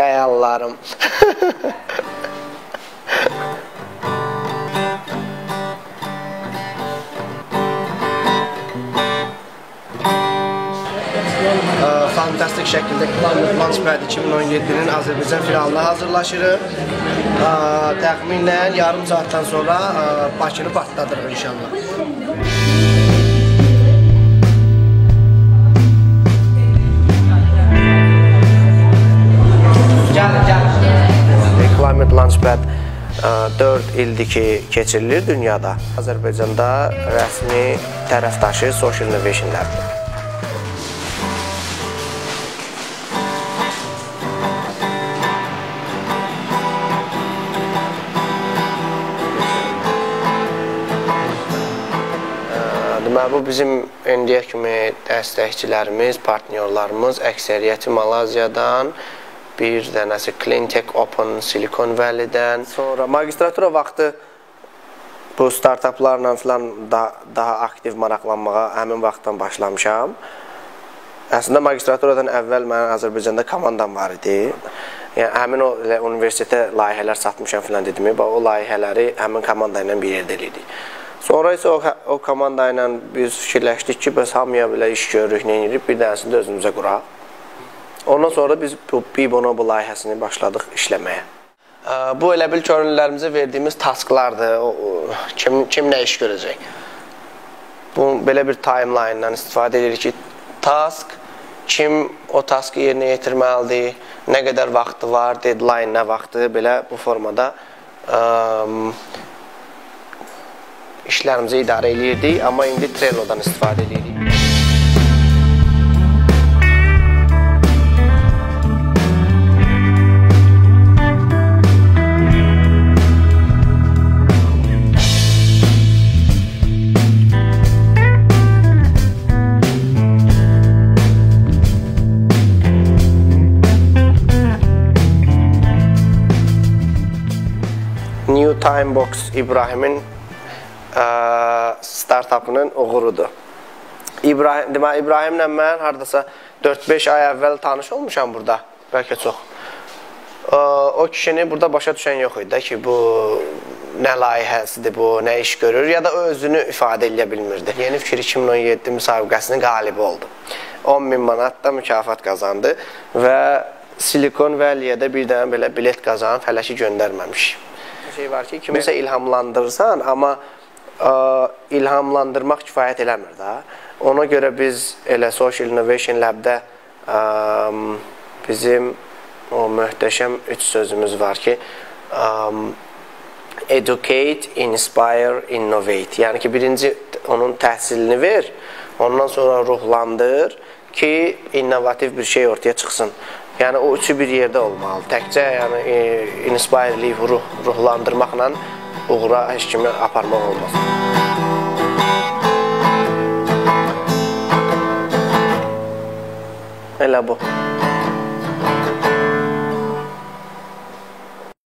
I love them. Fantastik şəkildə Climate Launchpad 2017-nin Azərbaycan finalına hazırlaşırıq. Təxminən yarım saatdan sonra Bakını partladırıq inşallah. Climate Launchpad 4 ildir ki, keçirilir dünyada. Azərbaycanda rəsmi tərəfdaşı Social Innovation Lab-dir. Deməli, bu bizim indiyə kimi dəstəkçilərimiz, partnyorlarımız əksəriyyəti Malaziyadan, bir dənəsi Cleantech Open Silicon Valley-dən. Sonra magistratura vaxtı bu startaplarla filan da, daha aktiv maraqlanmağa həmin vaxtdan başlamışam. Əslində magistraturadan əvvəl mənim Azərbaycanda komandam var idi. Yəni həmin o universitetə layihələr satmışam filan dedim. O layihələri həmin komanda ilə bir yerdə elədik. Sonra isə o, o komanda ilə biz fikirləşdik ki, bəs hamıya belə iş görürük, nə edirik, bir dənəsini də özümüzə quraq. Ondan sonra biz bu Bibonobo layihəsini başladıq işləməyə. Bu elə bil könüllülərimizə verdiyimiz tasklardır. Kim kim nə iş görəcək? Bu belə bir timeline-dan istifadə edirik ki, task kim o taskı yerinə yetirməlidir, nə qədər vaxtı var, deadline nə vaxtı, belə bu formada ə, işlərimizi idarə edirdik, amma indi Trello-dan istifadə edirik. New Time Box İbrahimin startapının uğurudur. İbrahim, deməli İbrahimlə mən hardasa 4-5 ay əvvəl tanış olmuşam burada, bəlkə çox. O kişini burada başa düşən yox idi ki, bu nə layihəsidir bu, nə iş görür ya da özünü ifadə edə bilmirdi. Yeni Fikir 2017 müsabiqəsinin qalibi oldu. 10 min manat da mükafat qazandı və Silikon Valley-də bir dənə belə bilet qazanıb fələki göndərməmiş. Şey var ki, kimisə ilhamlandırırsan, amma ilhamlandırmaq kifayət eləmir də. Ona görə biz elə Social Innovation Lab-da ə, bizim o möhtəşəm üç sözümüz var ki, educate, inspire, innovate. Yəni ki, birinci onun təhsilini ver, ondan sonra ruhlandır ki, innovativ bir şey ortaya çıxsın. Yəni o üçü bir yerdə olmalı. Təkcə yəni e, inspireliyib ruh, ruhlandırmaqla uğura heç kimi aparmaq olmaz. Elə bu.